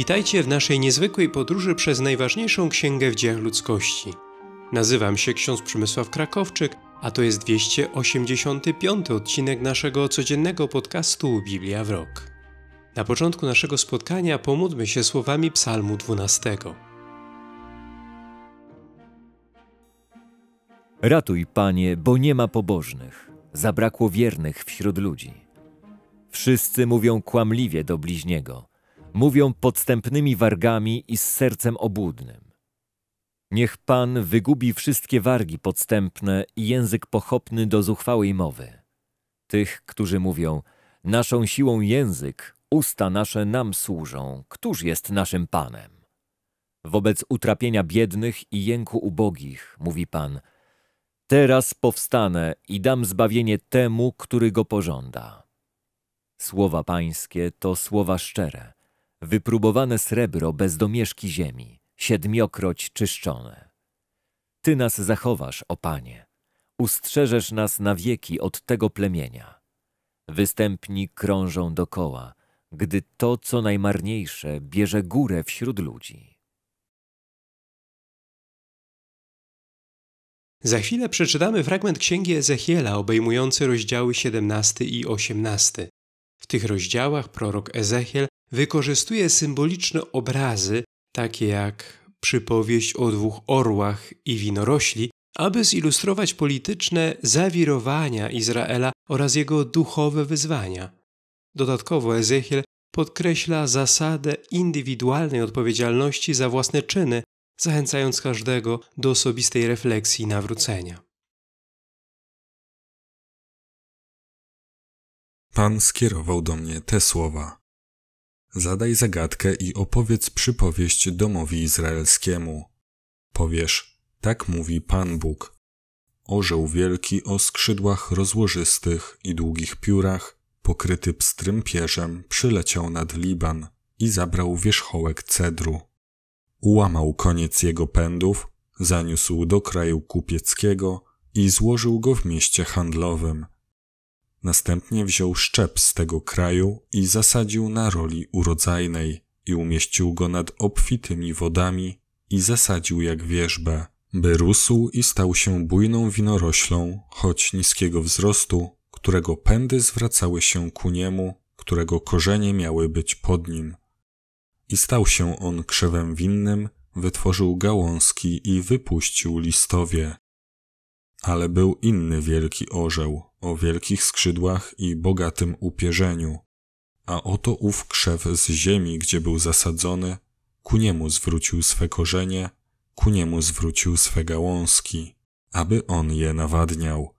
Witajcie w naszej niezwykłej podróży przez najważniejszą księgę w dziejach ludzkości. Nazywam się ksiądz Przemysław Krakowczyk, a to jest 285 odcinek naszego codziennego podcastu Biblia w rok. Na początku naszego spotkania pomódlmy się słowami Psalmu 12. Ratuj, Panie, bo nie ma pobożnych, zabrakło wiernych wśród ludzi. Wszyscy mówią kłamliwie do bliźniego, mówią podstępnymi wargami i z sercem obłudnym. Niech Pan wygubi wszystkie wargi podstępne i język pochopny do zuchwałej mowy. Tych, którzy mówią, naszą siłą język, usta nasze nam służą, któż jest naszym Panem? Wobec utrapienia biednych i jęku ubogich, mówi Pan, teraz powstanę i dam zbawienie temu, który go pożąda. Słowa pańskie to słowa szczere, wypróbowane srebro bez domieszki ziemi, siedmiokroć czyszczone. Ty nas zachowasz, o Panie, ustrzeżesz nas na wieki od tego plemienia. Występni krążą dokoła, gdy to, co najmarniejsze, bierze górę wśród ludzi. Za chwilę przeczytamy fragment księgi Ezechiela obejmujący rozdziały 17 i 18. W tych rozdziałach prorok Ezechiel wykorzystuje symboliczne obrazy, takie jak przypowieść o dwóch orłach i winorośli, aby zilustrować polityczne zawirowania Izraela oraz jego duchowe wyzwania. Dodatkowo Ezechiel podkreśla zasadę indywidualnej odpowiedzialności za własne czyny, zachęcając każdego do osobistej refleksji i nawrócenia. Pan skierował do mnie te słowa. Zadaj zagadkę i opowiedz przypowieść domowi izraelskiemu. Powiesz, tak mówi Pan Bóg. Orzeł wielki o skrzydłach rozłożystych i długich piórach, pokryty pstrym pierzem, przyleciał nad Liban i zabrał wierzchołek cedru. Ułamał koniec jego pędów, zaniósł do kraju kupieckiego i złożył go w mieście handlowym – Następnie wziął szczep z tego kraju i zasadził na roli urodzajnej i umieścił go nad obfitymi wodami i zasadził jak wierzbę, by rósł i stał się bujną winoroślą, choć niskiego wzrostu, którego pędy zwracały się ku niemu, którego korzenie miały być pod nim. I stał się on krzewem winnym, wytworzył gałązki i wypuścił listowie. Ale był inny wielki orzeł, o wielkich skrzydłach i bogatym upierzeniu, a oto ów krzew z ziemi, gdzie był zasadzony, ku niemu zwrócił swe korzenie, ku niemu zwrócił swe gałązki, aby on je nawadniał.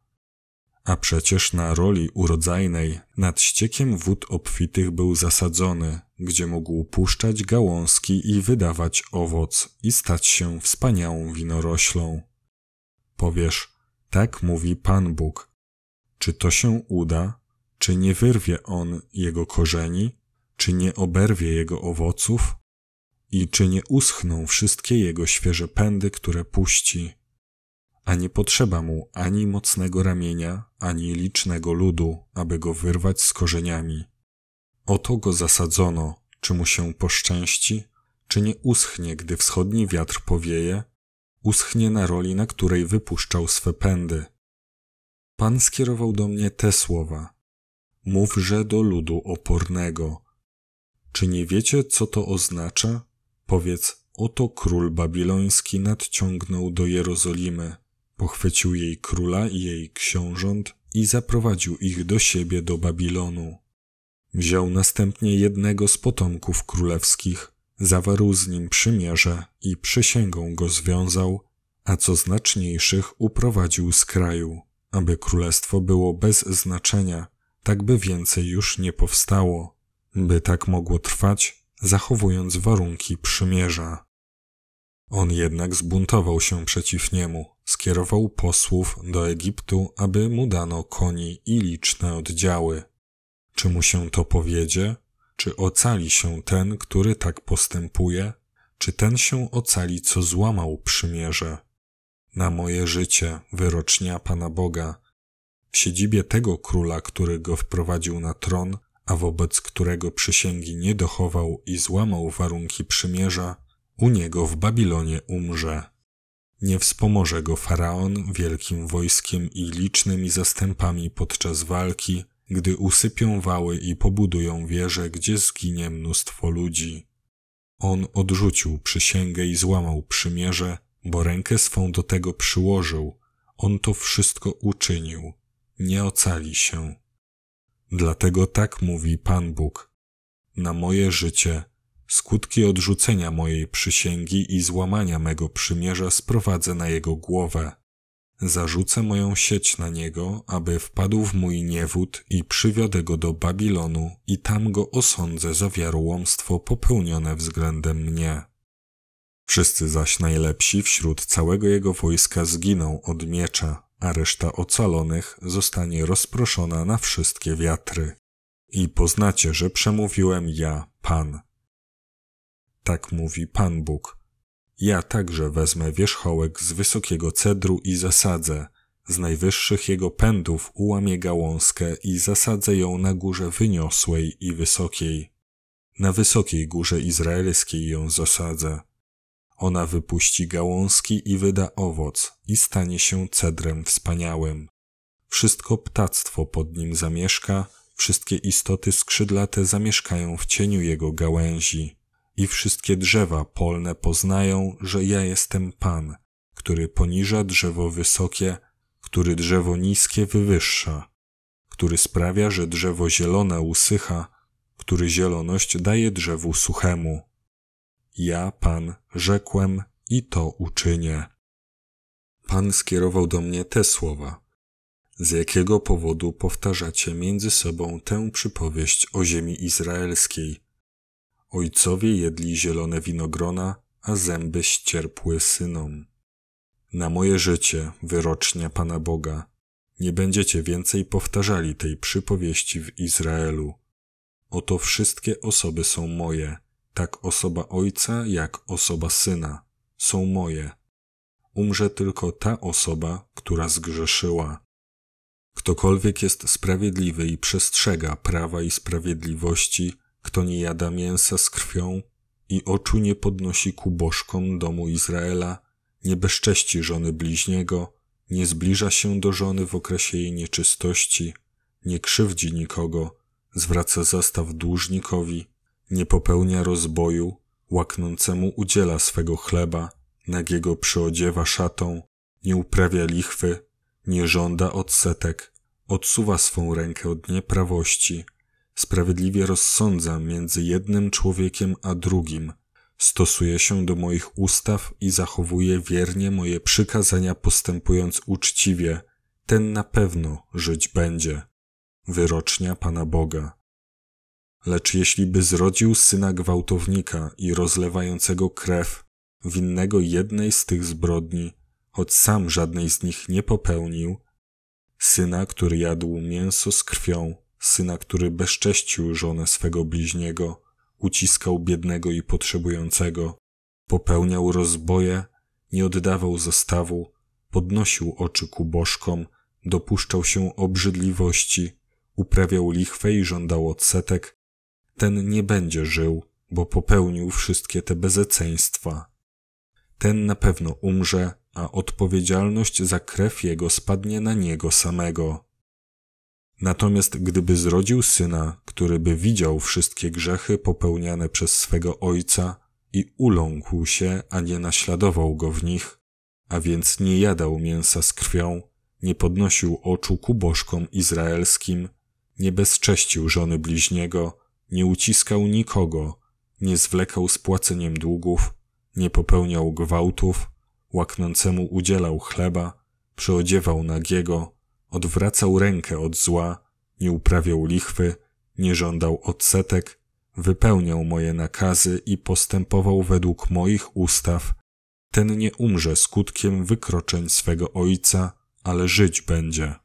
A przecież na roli urodzajnej nad ściekiem wód obfitych był zasadzony, gdzie mógł puszczać gałązki i wydawać owoc i stać się wspaniałą winoroślą. Powiesz, tak mówi Pan Bóg, czy to się uda? Czy nie wyrwie on jego korzeni? Czy nie oberwie jego owoców? I czy nie uschną wszystkie jego świeże pędy, które puści? A nie potrzeba mu ani mocnego ramienia, ani licznego ludu, aby go wyrwać z korzeniami. Oto go zasadzono, czy mu się poszczęści, czy nie uschnie, gdy wschodni wiatr powieje, uschnie na roli, na której wypuszczał swe pędy. Pan skierował do mnie te słowa: Mówże do ludu opornego. Czy nie wiecie, co to oznacza? Powiedz: Oto król babiloński nadciągnął do Jerozolimy, pochwycił jej króla i jej książąt i zaprowadził ich do siebie do Babilonu. Wziął następnie jednego z potomków królewskich, zawarł z nim przymierze i przysięgą go związał, a co znaczniejszych uprowadził z kraju aby królestwo było bez znaczenia, tak by więcej już nie powstało, by tak mogło trwać, zachowując warunki przymierza. On jednak zbuntował się przeciw niemu, skierował posłów do Egiptu, aby mu dano koni i liczne oddziały. Czy mu się to powiedzie? Czy ocali się ten, który tak postępuje? Czy ten się ocali, co złamał przymierze? Na moje życie, wyrocznia Pana Boga, w siedzibie tego króla, który go wprowadził na tron, a wobec którego przysięgi nie dochował i złamał warunki przymierza, u niego w Babilonie umrze. Nie wspomoże go faraon wielkim wojskiem i licznymi zastępami podczas walki, gdy usypią wały i pobudują wieże, gdzie zginie mnóstwo ludzi. On odrzucił przysięgę i złamał przymierze, bo rękę swą do tego przyłożył. On to wszystko uczynił. Nie ocali się. Dlatego tak mówi Pan Bóg. Na moje życie skutki odrzucenia mojej przysięgi i złamania mego przymierza sprowadzę na jego głowę. Zarzucę moją sieć na niego, aby wpadł w mój niewód i przywiodę go do Babilonu i tam go osądzę za wiarłomstwo popełnione względem mnie. Wszyscy zaś najlepsi wśród całego jego wojska zginą od miecza, a reszta ocalonych zostanie rozproszona na wszystkie wiatry. I poznacie, że przemówiłem ja, Pan. Tak mówi Pan Bóg. Ja także wezmę wierzchołek z wysokiego cedru i zasadzę, z najwyższych jego pędów ułamię gałązkę i zasadzę ją na górze wyniosłej i wysokiej. Na wysokiej górze izraelskiej ją zasadzę. Ona wypuści gałązki i wyda owoc i stanie się cedrem wspaniałym. Wszystko ptactwo pod nim zamieszka, wszystkie istoty skrzydlate zamieszkają w cieniu jego gałęzi i wszystkie drzewa polne poznają, że ja jestem Pan, który poniża drzewo wysokie, który drzewo niskie wywyższa, który sprawia, że drzewo zielone usycha, który zieloność daje drzewu suchemu. Ja, Pan, rzekłem i to uczynię. Pan skierował do mnie te słowa. Z jakiego powodu powtarzacie między sobą tę przypowieść o ziemi izraelskiej? Ojcowie jedli zielone winogrona, a zęby ścierpły synom. Na moje życie, wyrocznia Pana Boga, nie będziecie więcej powtarzali tej przypowieści w Izraelu. Oto wszystkie osoby są moje, tak osoba ojca, jak osoba syna, są moje. Umrze tylko ta osoba, która zgrzeszyła. Ktokolwiek jest sprawiedliwy i przestrzega prawa i sprawiedliwości, kto nie jada mięsa z krwią i oczu nie podnosi ku bożkom domu Izraela, nie bezcześci żony bliźniego, nie zbliża się do żony w okresie jej nieczystości, nie krzywdzi nikogo, zwraca zastaw dłużnikowi, nie popełnia rozboju, łaknącemu udziela swego chleba, nagiego przyodziewa szatą, nie uprawia lichwy, nie żąda odsetek, odsuwa swą rękę od nieprawości, sprawiedliwie rozsądza między jednym człowiekiem a drugim, stosuje się do moich ustaw i zachowuje wiernie moje przykazania postępując uczciwie, ten na pewno żyć będzie. Wyrocznia Pana Boga. Lecz jeśli by zrodził syna gwałtownika i rozlewającego krew, winnego jednej z tych zbrodni, choć sam żadnej z nich nie popełnił, syna, który jadł mięso z krwią, syna, który bezcześcił żonę swego bliźniego, uciskał biednego i potrzebującego, popełniał rozboje, nie oddawał zastawu, podnosił oczy ku bożkom, dopuszczał się obrzydliwości, uprawiał lichwę i żądał odsetek, ten nie będzie żył, bo popełnił wszystkie te bezeceństwa. Ten na pewno umrze, a odpowiedzialność za krew jego spadnie na niego samego. Natomiast gdyby zrodził syna, który by widział wszystkie grzechy popełniane przez swego ojca i uląkł się, a nie naśladował go w nich, a więc nie jadał mięsa z krwią, nie podnosił oczu ku bożkom izraelskim, nie bezcześcił żony bliźniego, nie uciskał nikogo, nie zwlekał z płaceniem długów, nie popełniał gwałtów, łaknącemu udzielał chleba, przyodziewał nagiego, odwracał rękę od zła, nie uprawiał lichwy, nie żądał odsetek, wypełniał moje nakazy i postępował według moich ustaw, ten nie umrze skutkiem wykroczeń swego ojca, ale żyć będzie.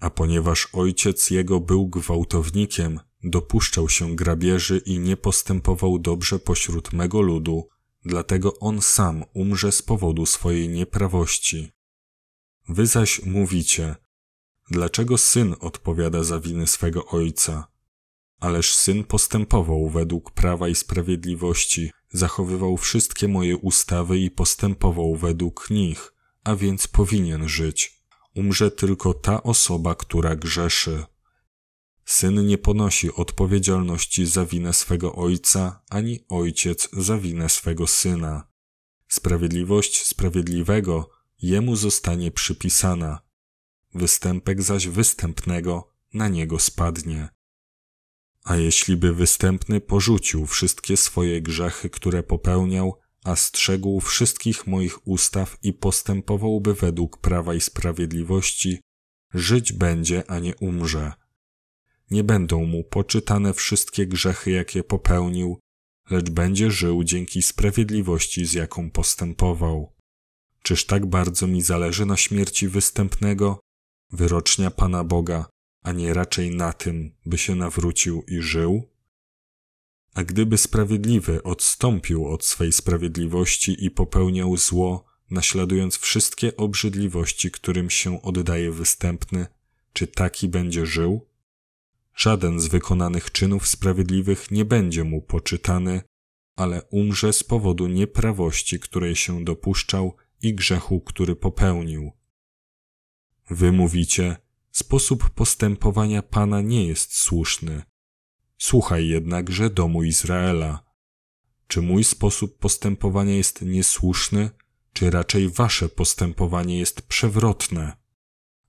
A ponieważ ojciec jego był gwałtownikiem, dopuszczał się grabieży i nie postępował dobrze pośród mego ludu, dlatego on sam umrze z powodu swojej nieprawości. Wy zaś mówicie, dlaczego syn odpowiada za winy swego ojca? Ależ syn postępował według prawa i sprawiedliwości, zachowywał wszystkie moje ustawy i postępował według nich, a więc powinien żyć. Umrze tylko ta osoba, która grzeszy. Syn nie ponosi odpowiedzialności za winę swego ojca, ani ojciec za winę swego syna. Sprawiedliwość sprawiedliwego jemu zostanie przypisana, występek zaś występnego na niego spadnie. A jeśli by występny porzucił wszystkie swoje grzechy, które popełniał, a strzegł wszystkich moich ustaw i postępowałby według prawa i sprawiedliwości, żyć będzie, a nie umrze. Nie będą mu poczytane wszystkie grzechy, jakie popełnił, lecz będzie żył dzięki sprawiedliwości, z jaką postępował. Czyż tak bardzo mi zależy na śmierci występnego, wyrocznia Pana Boga, a nie raczej na tym, by się nawrócił i żył? A gdyby sprawiedliwy odstąpił od swej sprawiedliwości i popełniał zło, naśladując wszystkie obrzydliwości, którym się oddaje występny, czy taki będzie żył? Żaden z wykonanych czynów sprawiedliwych nie będzie mu poczytany, ale umrze z powodu nieprawości, której się dopuszczał i grzechu, który popełnił. Wy mówicie, sposób postępowania Pana nie jest słuszny. Słuchaj jednakże domu Izraela. Czy mój sposób postępowania jest niesłuszny, czy raczej wasze postępowanie jest przewrotne?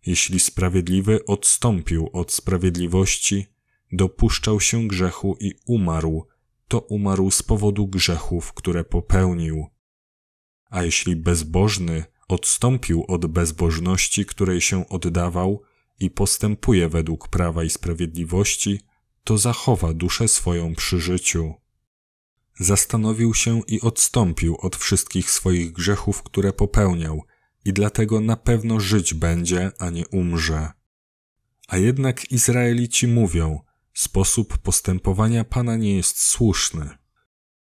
Jeśli sprawiedliwy odstąpił od sprawiedliwości, dopuszczał się grzechu i umarł, to umarł z powodu grzechów, które popełnił. A jeśli bezbożny odstąpił od bezbożności, której się oddawał i postępuje według prawa i sprawiedliwości, to zachowa duszę swoją przy życiu. Zastanowił się i odstąpił od wszystkich swoich grzechów, które popełniał, i dlatego na pewno żyć będzie, a nie umrze. A jednak Izraelici mówią: Sposób postępowania Pana nie jest słuszny.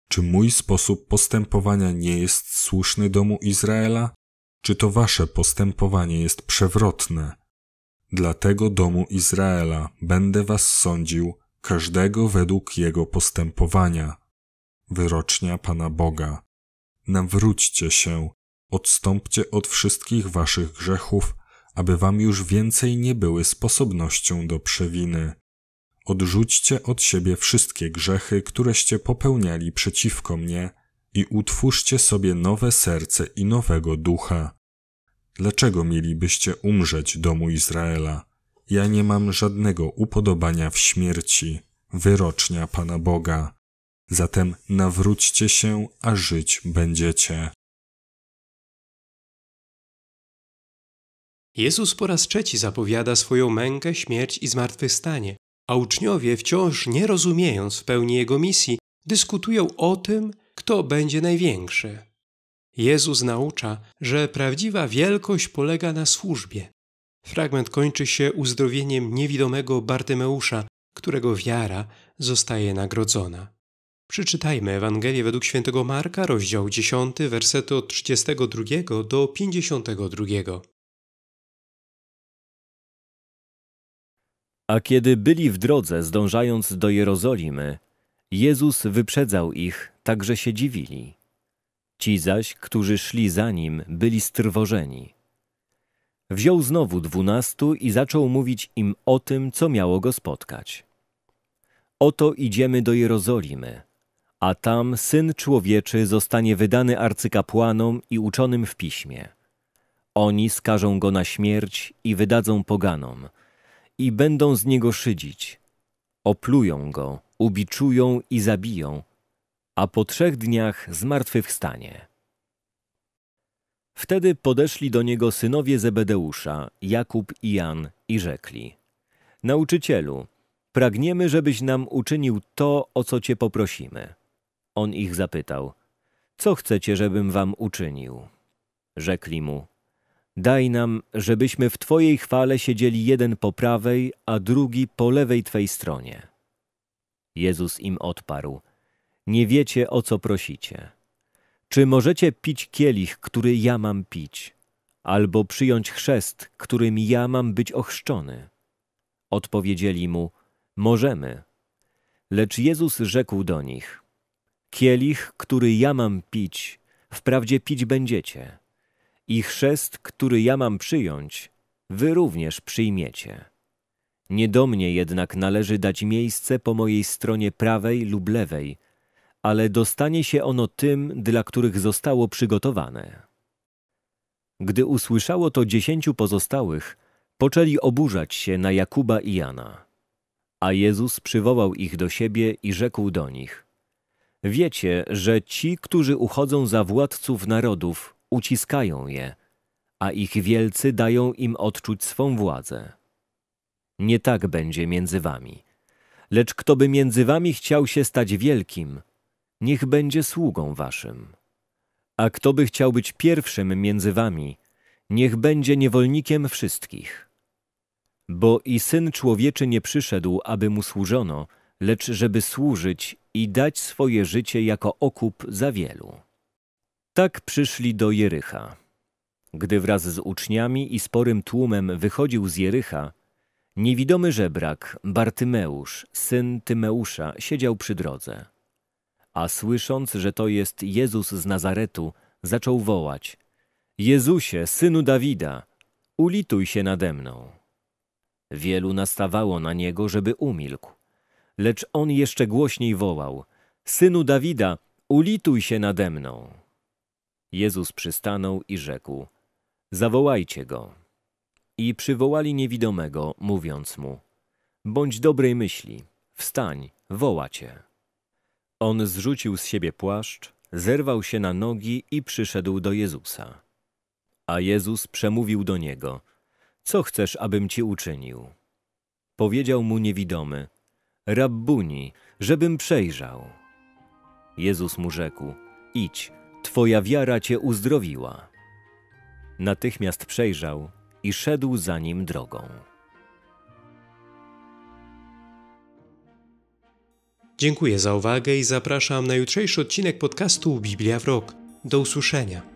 Czy mój sposób postępowania nie jest słuszny domu Izraela? Czy to wasze postępowanie jest przewrotne? Dlatego domu Izraela będę was sądził, każdego według jego postępowania. Wyrocznia Pana Boga. Nawróćcie się, odstąpcie od wszystkich waszych grzechów, aby wam już więcej nie były sposobnością do przewiny. Odrzućcie od siebie wszystkie grzechy, któreście popełniali przeciwko mnie i utwórzcie sobie nowe serce i nowego ducha. Dlaczego mielibyście umrzeć, domu Izraela? Ja nie mam żadnego upodobania w śmierci, wyrocznia Pana Boga. Zatem nawróćcie się, a żyć będziecie. Jezus po raz trzeci zapowiada swoją mękę, śmierć i zmartwychwstanie, a uczniowie, wciąż nie rozumiejąc w pełni Jego misji, dyskutują o tym, kto będzie największy. Jezus naucza, że prawdziwa wielkość polega na służbie. Fragment kończy się uzdrowieniem niewidomego Bartymeusza, którego wiara zostaje nagrodzona. Przeczytajmy Ewangelię według świętego Marka, rozdział 10, wersety od 32 do 52. A kiedy byli w drodze, zdążając do Jerozolimy, Jezus wyprzedzał ich, tak że się dziwili. Ci zaś, którzy szli za nim, byli strwożeni. Wziął znowu dwunastu i zaczął mówić im o tym, co miało go spotkać. Oto idziemy do Jerozolimy, a tam Syn Człowieczy zostanie wydany arcykapłanom i uczonym w piśmie. Oni skażą go na śmierć i wydadzą poganom – i będą z niego szydzić. Oplują go, ubiczują i zabiją, a po trzech dniach zmartwychwstanie. Wtedy podeszli do niego synowie Zebedeusza, Jakub i Jan i rzekli: Nauczycielu, pragniemy, żebyś nam uczynił to, o co cię poprosimy. On ich zapytał: Co chcecie, żebym wam uczynił? Rzekli mu: Daj nam, żebyśmy w Twojej chwale siedzieli jeden po prawej, a drugi po lewej Twej stronie. Jezus im odparł: Nie wiecie, o co prosicie. Czy możecie pić kielich, który ja mam pić, albo przyjąć chrzest, którym ja mam być ochrzczony? Odpowiedzieli mu: Możemy. Lecz Jezus rzekł do nich: Kielich, który ja mam pić, wprawdzie pić będziecie, i chrzest, który ja mam przyjąć, wy również przyjmiecie. Nie do mnie jednak należy dać miejsce po mojej stronie prawej lub lewej, ale dostanie się ono tym, dla których zostało przygotowane. Gdy usłyszało to dziesięciu pozostałych, poczęli oburzać się na Jakuba i Jana. A Jezus przywołał ich do siebie i rzekł do nich: Wiecie, że ci, którzy uchodzą za władców narodów, uciskają je, a ich wielcy dają im odczuć swą władzę. Nie tak będzie między wami. Lecz kto by między wami chciał się stać wielkim, niech będzie sługą waszym. A kto by chciał być pierwszym między wami, niech będzie niewolnikiem wszystkich. Bo i Syn Człowieczy nie przyszedł, aby mu służono, lecz żeby służyć i dać swoje życie jako okup za wielu. Tak przyszli do Jericha. Gdy wraz z uczniami i sporym tłumem wychodził z Jericha, niewidomy żebrak, Bartymeusz, syn Tymeusza, siedział przy drodze. A słysząc, że to jest Jezus z Nazaretu, zaczął wołać: Jezusie, synu Dawida, ulituj się nade mną. Wielu nastawało na niego, żeby umilkł. Lecz on jeszcze głośniej wołał: Synu Dawida, ulituj się nade mną. Jezus przystanął i rzekł: Zawołajcie go. I przywołali niewidomego, mówiąc mu: Bądź dobrej myśli, wstań, woła cię. On zrzucił z siebie płaszcz, zerwał się na nogi i przyszedł do Jezusa. A Jezus przemówił do niego: Co chcesz, abym ci uczynił? Powiedział mu niewidomy: Rabbuni, żebym przejrzał. Jezus mu rzekł: Idź, twoja wiara cię uzdrowiła. Natychmiast przejrzał i szedł za nim drogą. Dziękuję za uwagę i zapraszam na jutrzejszy odcinek podcastu Biblia w Rok. Do usłyszenia.